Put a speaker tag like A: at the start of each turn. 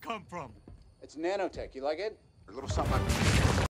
A: come from?
B: It's nanotech. You like it?
C: A little something like